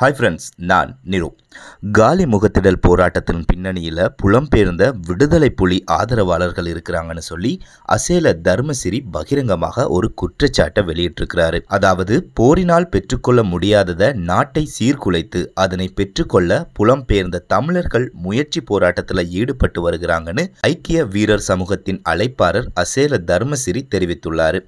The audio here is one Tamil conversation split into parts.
ஹாய் ஃப்ரெண்ட்ஸ் நான் நிரு. காலி முகத்திடல் போராட்டத்தின் பின்னணியில் புலம்பெயர்ந்த விடுதலை புலி ஆதரவாளர்கள் இருக்கிறாங்கன்னு சொல்லி அசேல தர்மசிறி பகிரங்கமாக ஒரு குற்றச்சாட்டை வெளியிட்டிருக்கிறாரு. அதாவது போரினால் பெற்றுக்கொள்ள முடியாததை நாட்டை சீர்குலைத்து அதனை பெற்றுக்கொள்ள புலம்பெயர்ந்த தமிழர்கள் முயற்சி போராட்டத்தில் ஈடுபட்டு வருகிறாங்கன்னு ஐக்கிய வீரர் சமூகத்தின் அழைப்பாளர் அசேல தர்மசிறி தெரிவித்துள்ளார்.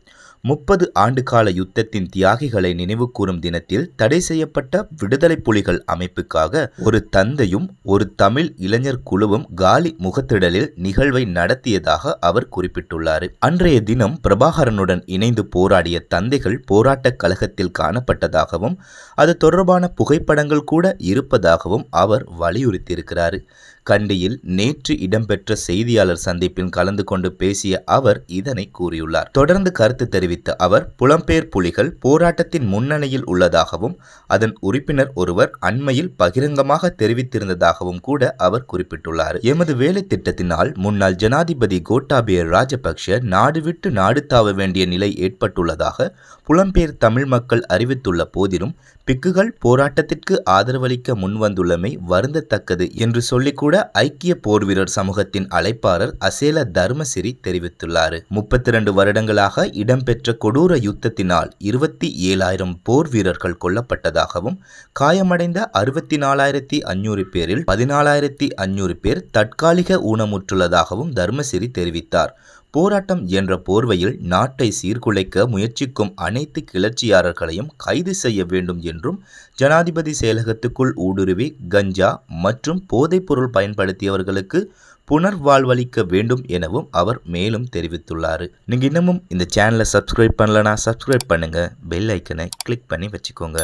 முப்பது ஆண்டுகால யுத்தத்தின் தியாகிகளை நினைவுகூரும் தினத்தில் தடை செய்யப்பட்ட விடுதலை புலிகள் அமைப்புக்காக ஒரு தந்தையும் ஒரு தமிழ் இளைஞர் குழுவும் காலி முகத்திடலில் நிகழ்வை நடத்தியதாக அவர் குறிப்பிட்டுள்ளார். அன்றைய தினம் பிரபாகரனுடன் இணைந்து போராடிய தந்தைகள் போராட்டக் கழகத்தில் காணப்பட்டதாகவும் அது தொடர்பான புகைப்படங்கள் கூட இருப்பதாகவும் அவர் வலியுறுத்தியிருக்கிறார். கண்டியில் நேற்று இடம்பெற்ற செய்தியாளர் சந்திப்பில் கலந்து கொண்டு பேசிய அவர் இதனை கூறியுள்ளார். தொடர்ந்து கருத்து தெரிவித்த அவர் புலம்பெயர் புலிகள் போராட்டத்தின் முன்னணியில் உள்ளதாகவும் அதன் உறுப்பினர் ஒருவர் அண்மையில் பகிரங்கமாக தெரிவித்திருந்ததாகவும் கூட அவர் குறிப்பிட்டுள்ளார். எமது வேலை திட்டத்தினால் முன்னாள் ஜனாதிபதி கோட்டாபய ராஜபக்ஷ நாடு விட்டு நாடு தாவ வேண்டிய நிலை ஏற்பட்டுள்ளதாக புலம்பெயர் தமிழ் மக்கள் அறிவித்துள்ள போதிலும் பிக்குகள் போராட்டத்திற்கு ஆதரவளிக்க முன்வந்துள்ளமை வருந்தத்தக்கது என்று சொல்லிக் கூட ஐக்கிய போர் வீரர் சமூகத்தின் அழைப்பாளர் அசேல தர்மசிறி தெரிவித்துள்ளார். முப்பத்தி இரண்டு வருடங்களாக இடம்பெற்ற கொடூர யுத்தத்தினால் இருபத்தி ஏழாயிரம் போர் வீரர்கள் கொல்லப்பட்டதாகவும் காயமடைந்த அறுபத்தி நாலாயிரத்தி அஞ்சூறு பேரில் பதினாலாயிரத்தி அஞ்சூறு பேர் தற்காலிக ஊனமுற்றுள்ளதாகவும் தர்மசிறி தெரிவித்தார். போராட்டம் என்ற போர்வையில் நாட்டை சீர்குலைக்க முயற்சிக்கும் அனைத்து கிளர்ச்சியாளர்களையும் கைது செய்ய வேண்டும் என்றும் ஜனாதிபதி செயலகத்துக்குள் ஊடுருவி கஞ்சா மற்றும் போதைப்பொருள் பயன்படுத்தியவர்களுக்கு புனர்வாழ்வளிக்க வேண்டும் எனவும் அவர் மேலும் தெரிவித்துள்ளார். நீங்கள் இன்னமும் இந்த சேனலை சப்ஸ்கிரைப் பண்ணலனா சப்ஸ்கிரைப் பண்ணுங்க. பெல் ஐக்கனை கிளிக் பண்ணி வச்சுக்கோங்க.